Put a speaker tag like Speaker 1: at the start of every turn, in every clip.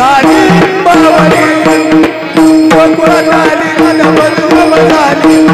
Speaker 1: झाली बलवली गोकुळात आली मन बलवली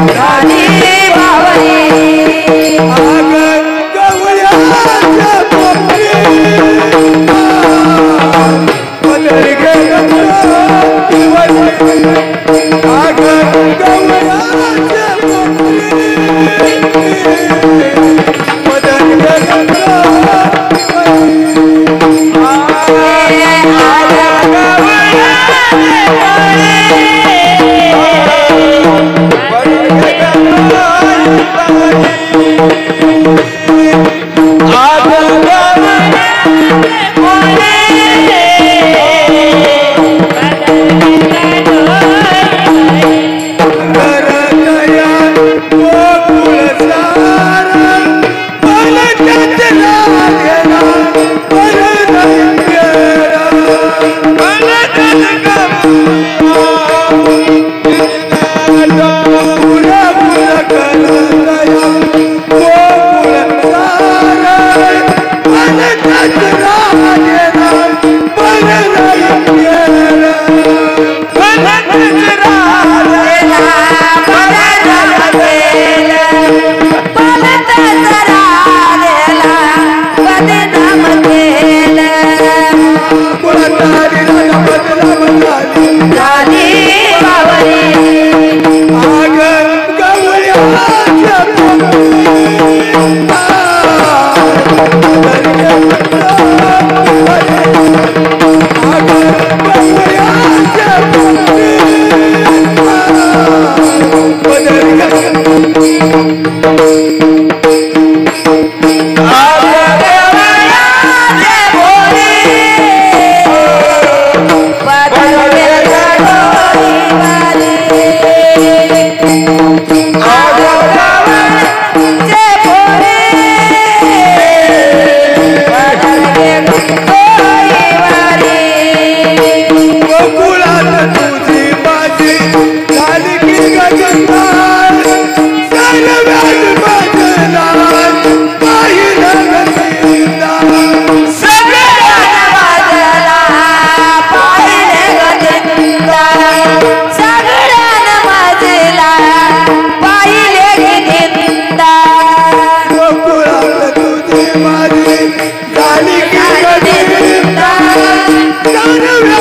Speaker 1: Glória,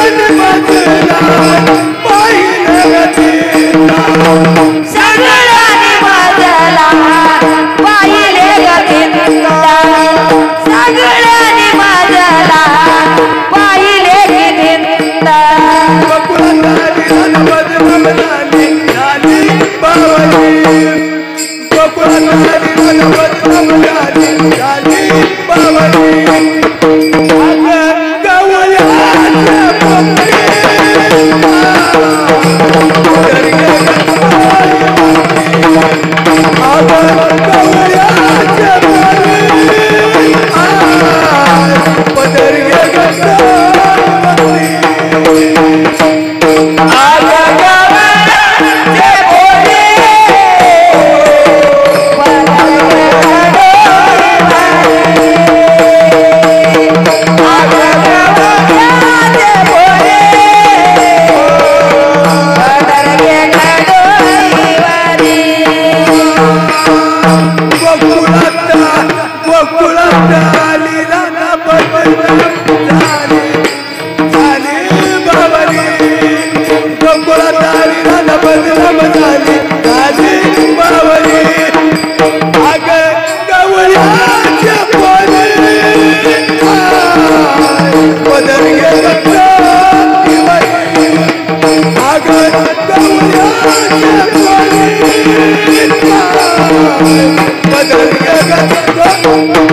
Speaker 1: go, go, go, go.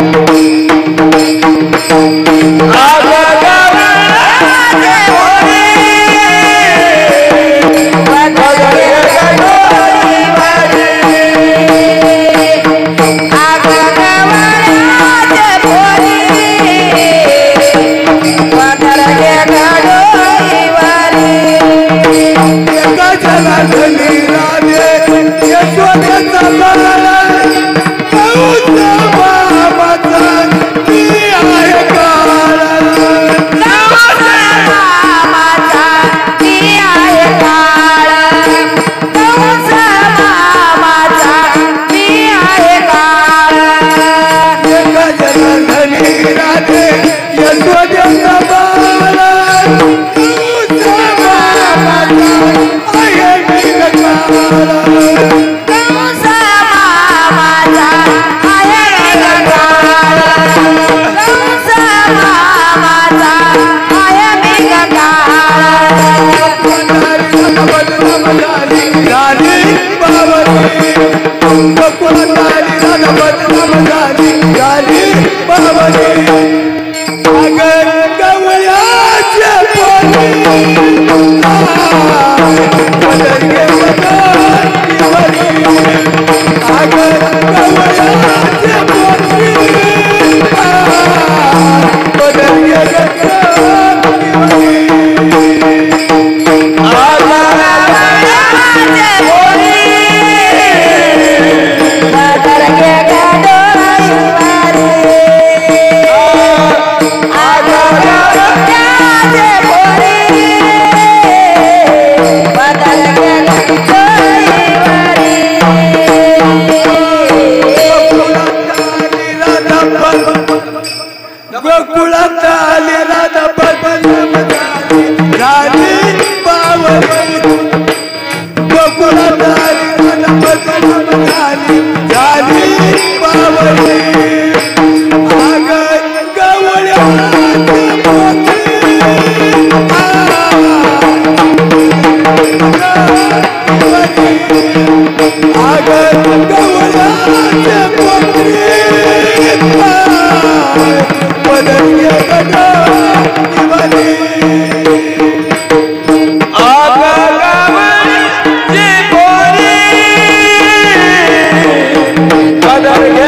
Speaker 1: गोकुळात आली राधा राणी बावली गोकुळात आली राधा झाली झाली बावली आग गवळ्या आग गवळ्याच्या पोटी
Speaker 2: Agar